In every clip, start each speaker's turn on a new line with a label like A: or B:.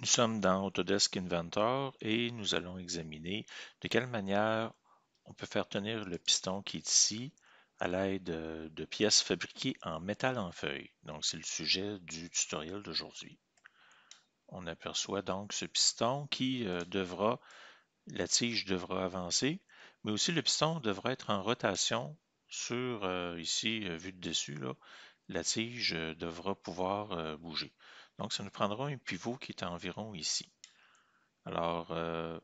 A: Nous sommes dans Autodesk Inventor et nous allons examiner de quelle manière on peut faire tenir le piston qui est ici à l'aide de pièces fabriquées en métal en feuille. Donc, c'est le sujet du tutoriel d'aujourd'hui. On aperçoit donc ce piston qui euh, devra, la tige devra avancer, mais aussi le piston devra être en rotation sur, euh, ici, euh, vu de dessus, la tige devra pouvoir bouger. Donc, ça nous prendra un pivot qui est environ ici. Alors, euh,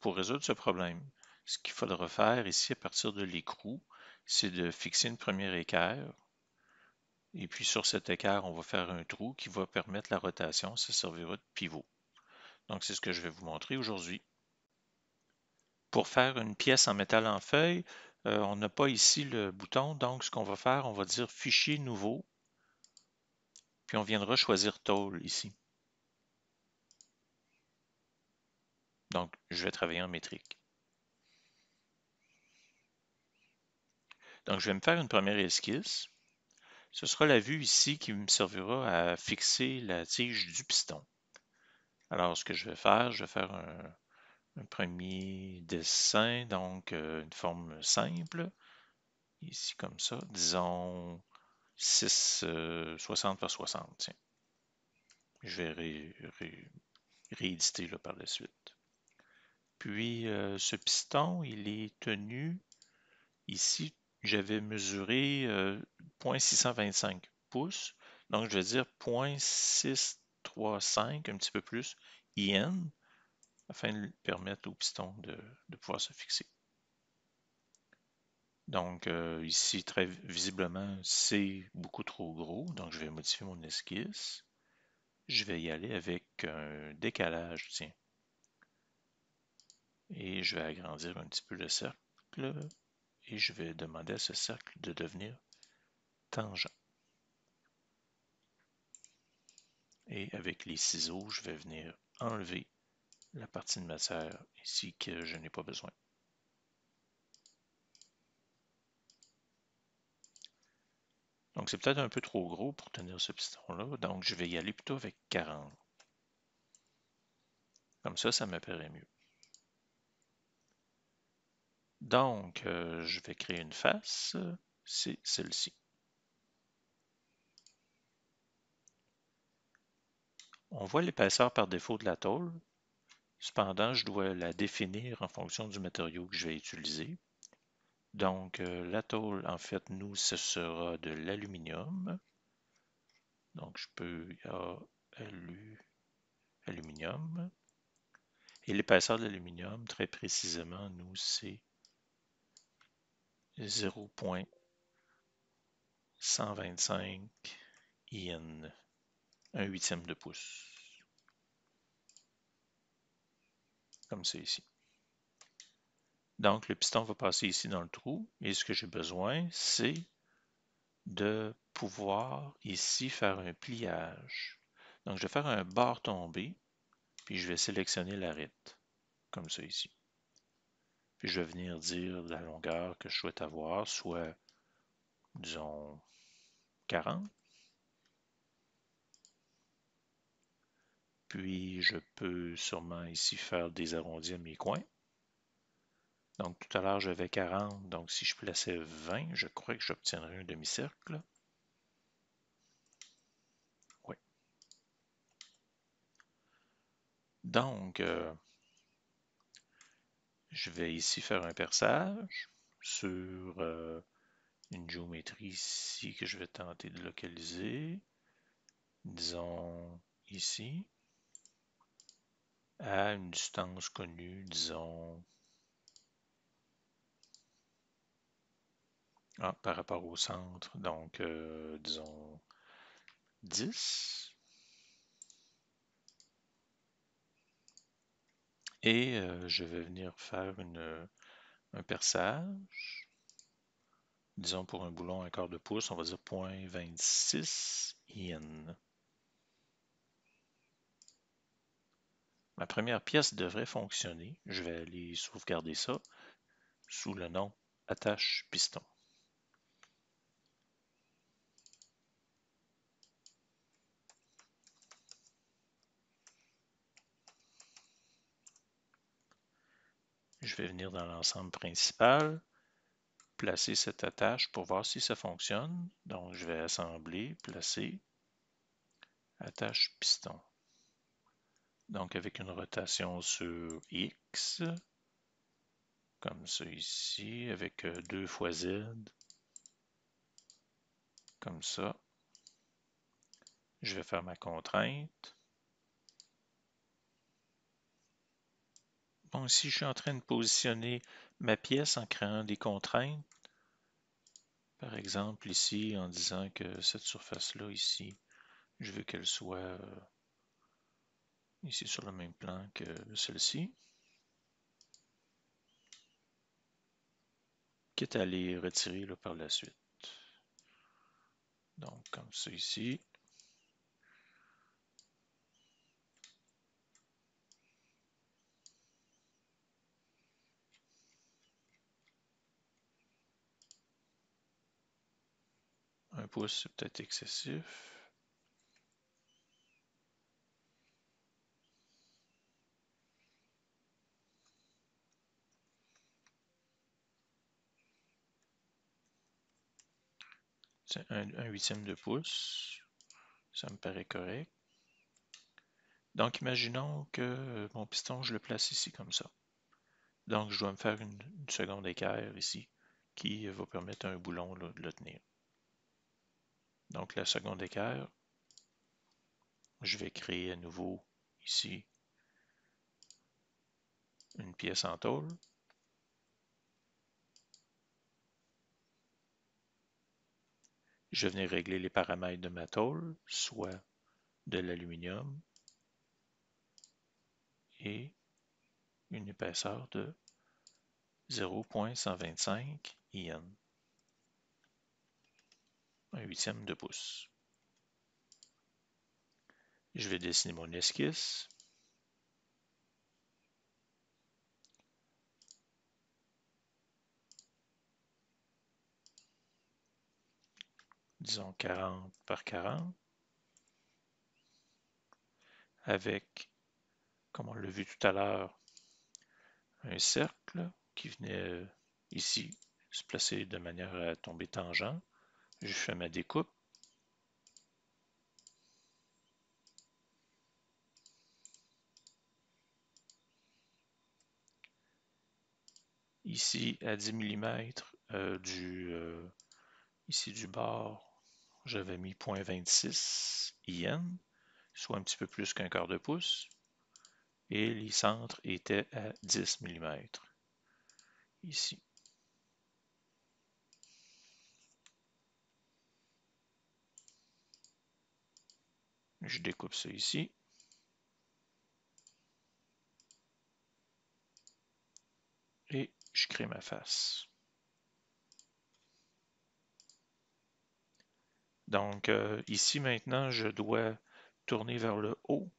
A: pour résoudre ce problème, ce qu'il faudra faire ici à partir de l'écrou, c'est de fixer une première équerre. Et puis sur cet équerre, on va faire un trou qui va permettre la rotation. Ça servira de pivot. Donc, c'est ce que je vais vous montrer aujourd'hui. Pour faire une pièce en métal en feuille, euh, on n'a pas ici le bouton. Donc, ce qu'on va faire, on va dire Fichier nouveau. Puis on viendra choisir tôle ici. Donc, je vais travailler en métrique. Donc, je vais me faire une première esquisse. Ce sera la vue ici qui me servira à fixer la tige du piston. Alors, ce que je vais faire, je vais faire un, premier dessin, donc euh, une forme simple, ici comme ça, disons 6, 60 euh, par 60. Tiens. Je vais rééditer par la suite. Puis euh, ce piston, il est tenu ici, j'avais mesuré 0.625 euh, pouces. Donc je vais dire 0.635, un petit peu plus, IN, afin de permettre au piston de pouvoir se fixer. Donc euh, ici, très visiblement, c'est beaucoup trop gros. Donc je vais modifier mon esquisse. Je vais y aller avec un décalage, tiens. Et je vais agrandir un petit peu le cercle. Et je vais demander à ce cercle de devenir tangent. Et avec les ciseaux, je vais venir enlever la partie de matière ici que je n'ai pas besoin. Donc, c'est peut-être un peu trop gros pour tenir ce piston-là. Donc, je vais y aller plutôt avec 40. Comme ça, ça me paraît mieux. Donc, euh, je vais créer une face. C'est celle-ci. On voit l'épaisseur par défaut de la tôle. Cependant, je dois la définir en fonction du matériau que je vais utiliser. Donc, euh, la tôle, en fait, nous, ce sera de l'aluminium. Donc, je peux ALU, aluminium. Et l'épaisseur de l'aluminium, très précisément, nous, c'est 0.125 IN, un huitième de pouce. Comme c'est ici. Donc, le piston va passer ici dans le trou. Et ce que j'ai besoin, c'est de pouvoir ici faire un pliage. Donc, je vais faire un barre tombé, puis je vais sélectionner l'arête, comme ça ici. Puis je vais venir dire la longueur que je souhaite avoir, soit, disons, 40. Puis je peux sûrement ici faire des arrondis à mes coins. Donc tout à l'heure, j'avais 40. Donc si je plaçais 20, je crois que j'obtiendrais un demi-cercle. Oui. Donc, euh, je vais ici faire un perçage sur euh, une géométrie ici que je vais tenter de localiser. Disons ici. À une distance connue, disons Ah, par rapport au centre, donc euh, disons 10. Et euh, je vais venir faire un perçage. Disons pour un boulon un quart de pouce, on va dire 0.26 in. Ma première pièce devrait fonctionner. Je vais aller sauvegarder ça sous le nom attache piston. Je vais venir dans l'ensemble principal, placer cette attache pour voir si ça fonctionne. Donc, je vais assembler, placer, attache piston. Donc, avec une rotation sur X, comme ça ici, avec 2 fois Z, comme ça. Je vais faire ma contrainte. Bon, ici, je suis en train de positionner ma pièce en créant des contraintes. Par exemple, ici, en disant que cette surface-là, ici, je veux qu'elle soit euh, ici sur le même plan que celle-ci. Quitte à les retirer par la suite. Donc, comme ça ici. Pouce, c'est peut-être excessif. C'est un, huitième de pouce. Ça me paraît correct. Donc, imaginons que mon piston, je le place ici comme ça. Donc, je dois me faire une, seconde équerre ici qui va permettre à un boulon de le tenir. Donc, la seconde équerre, je vais créer à nouveau ici une pièce en tôle. Je vais régler les paramètres de ma tôle, soit de l'aluminium et une épaisseur de 0.125 IN, un huitième de pouce. Je vais dessiner mon esquisse. disons 40 par 40, avec, comme on l'a vu tout à l'heure, un cercle qui venait ici se placer de manière à tomber tangent. Je fais ma découpe. Ici, à 10 mm euh, du, euh, ici du bord, j'avais mis 0.26 IN, soit un petit peu plus qu'un quart de pouce, et les centres étaient à 10 mm, ici. Je découpe ça ici. Et je crée ma face. Donc euh, ici maintenant, je dois tourner vers le haut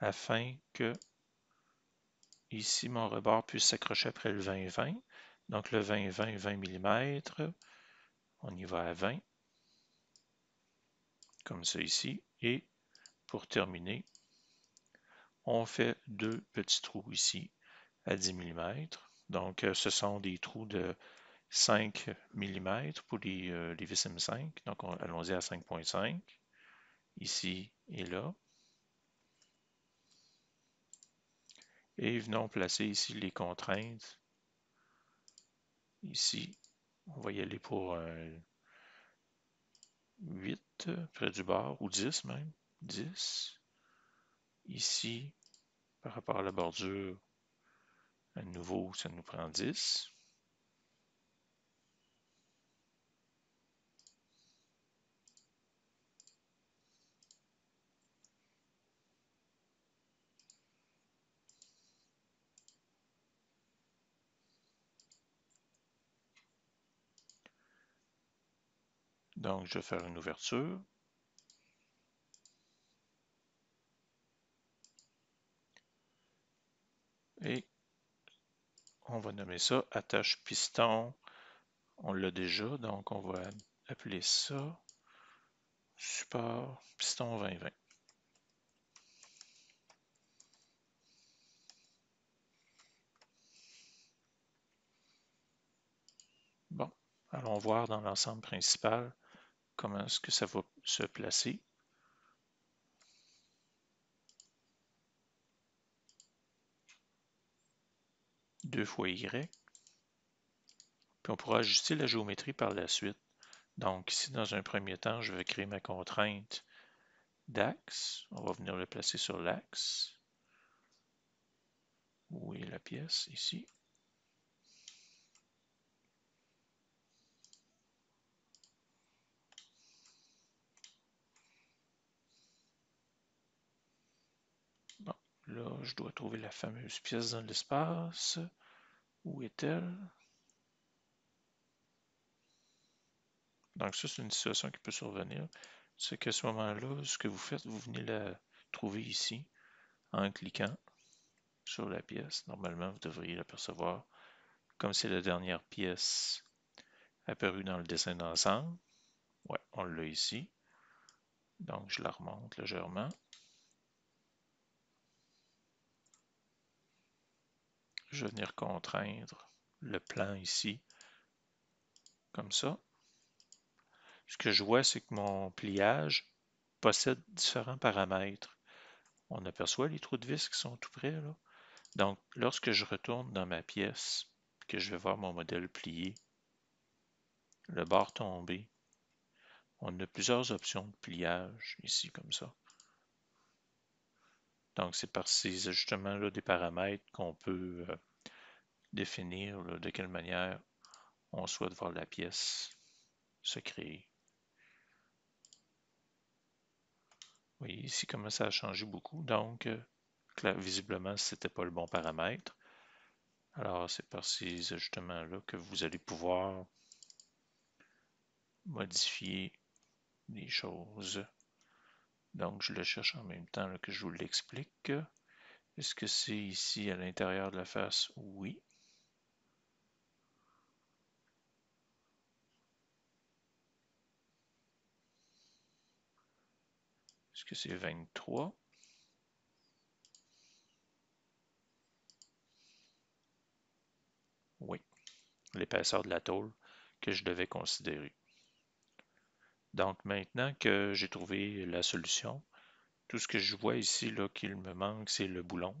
A: afin que ici mon rebord puisse s'accrocher après le 20-20. Donc le 20-20, 20 mm, on y va à 20, comme ça ici. Et pour terminer, on fait deux petits trous ici à 10 mm. Donc euh, ce sont des trous de 5 mm pour les, euh, vis M5. Donc, allons-y à 5.5, ici et là. Et venons placer ici les contraintes. Ici, on va y aller pour un 8 près du bord, ou 10 même, 10. Ici, par rapport à la bordure, à nouveau, ça nous prend 10. Donc, je vais faire une ouverture. on va nommer ça attache piston. On l'a déjà, donc on va appeler ça support piston 2020. Bon, allons voir dans l'ensemble principal comment est-ce que ça va se placer. Deux fois Y. Puis on pourra ajuster la géométrie par la suite. Donc ici, dans un premier temps, je vais créer ma contrainte d'axe. On va venir le placer sur l'axe. Où est la pièce? Ici. Là, je dois trouver la fameuse pièce dans l'espace. Où est-elle? Donc ça, c'est une situation qui peut survenir. C'est qu'à ce moment-là, ce que vous faites, vous venez la trouver ici en cliquant sur la pièce. Normalement, vous devriez l'apercevoir comme c'est la dernière pièce apparue dans le dessin d'ensemble. Ouais, on l'a ici. Donc, je la remonte légèrement. Je vais venir contraindre le plan ici, comme ça. Ce que je vois, c'est que mon pliage possède différents paramètres. On aperçoit les trous de vis qui sont tout près. Là. Donc, lorsque je retourne dans ma pièce, que je vais voir mon modèle plié, le bord tombé, on a plusieurs options de pliage ici, comme ça. Donc, c'est par ces ajustements-là des paramètres qu'on peut euh, définir de quelle manière on souhaite voir la pièce se créer. Vous voyez ici comment ça a changé beaucoup? Donc, euh, visiblement, ce n'était pas le bon paramètre. Alors, c'est par ces ajustements-là que vous allez pouvoir modifier les choses. Donc, je le cherche en même temps que je vous l'explique. Est-ce que c'est ici à l'intérieur de la face? Oui. Est-ce que c'est 23? Oui, l'épaisseur de la tôle que je devais considérer. Donc maintenant que j'ai trouvé la solution, tout ce que je vois ici là qu'il me manque, c'est le boulon.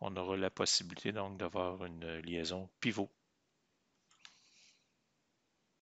A: On aura la possibilité donc d'avoir une liaison pivot